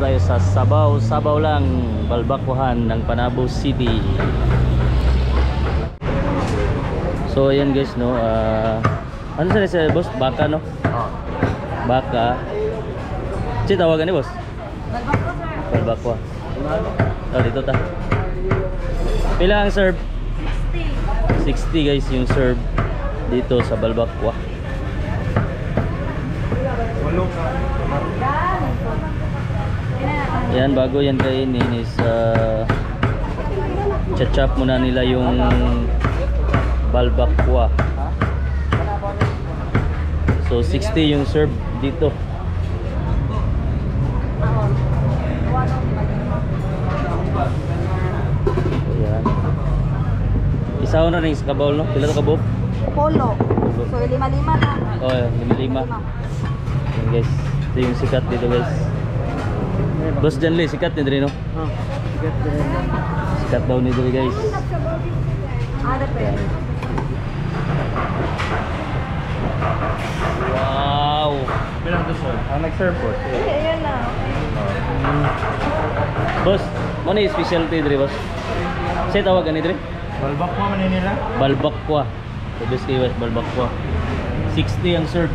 tayo sa Sabaw, Sabaw lang, Balbakuhan ng Panabo City. So ayan guys no, ah, ano sa sa boss? Baka no? Oh. Baka. Si tawagan ni boss? Balbakwa. Oh, dito ta. Pila ang serve? 60 guys yung serve dito sa Balbakwa. Walo ka. Yan bago yan kainin is uh, chachap muna nila yung balbakwa. So 60 yung serve dito. Ayan. Isaw na rin sa kabaw no? Pila to kabaw? Polo. So, lima-lima na. Oh, lima lima. Yan guys. Ito yung sikat dito guys. Boss Janli, sikat ni Drino. Oh. Sigat din. Sikat daw ni Dre guys. Ah. Wow! Bilang to sir? Ang nag-serve po. Hindi, yun na. Boss, mo ni specialty Dre boss. Say tawagan ni Dre. Balbak mo man nila. Balbakwa. So best kay West Balbakwa. 60 ang serve.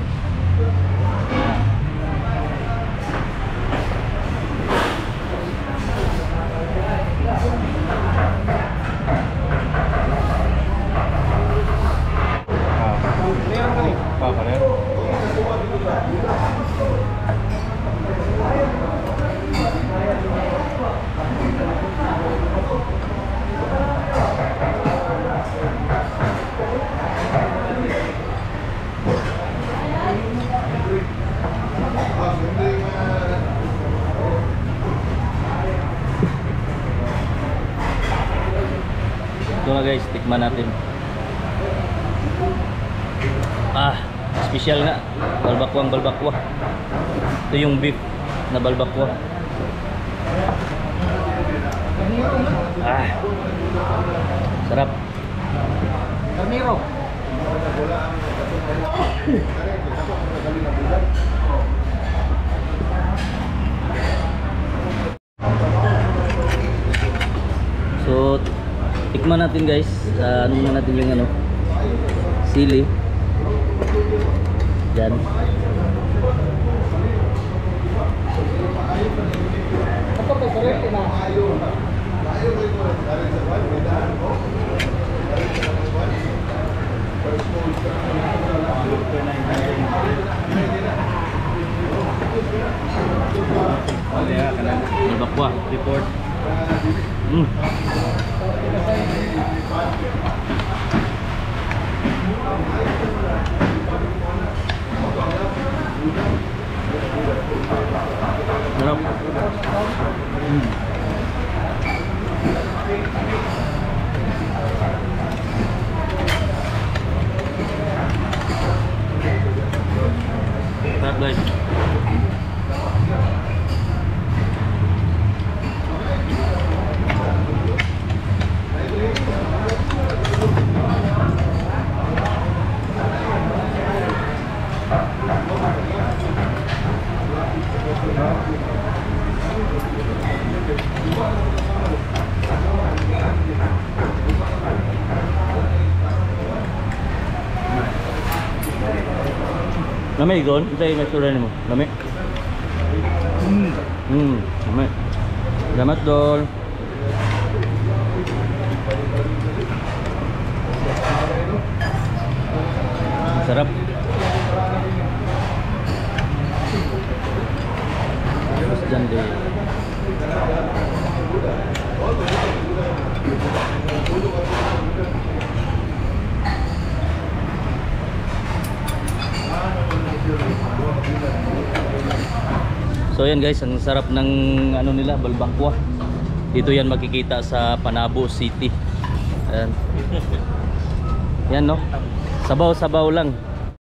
Ito na guys, tikman natin. Ah, special nga. Balbakwang balbakwa. Ito yung beef na balbakwa. Ah. Sarap. Ramiro. So, tikman natin guys. Uh, ano muna natin yung ano? Sili. Yan. Balbakwa. Report. Mm. lamik gon kita ini sudah nih lamik hmm lamik dol serap Terima. So yan guys, ang sarap ng ano nila, balbakwa. Dito yan makikita sa Panabo City. Ayan. Yan no. Sabaw-sabaw lang.